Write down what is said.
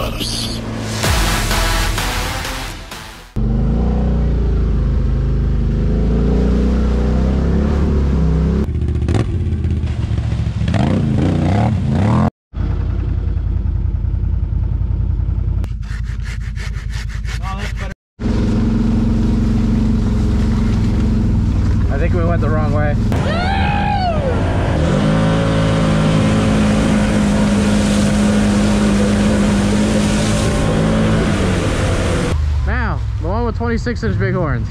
us. I think we went the wrong way. The one with 26 inch bighorns.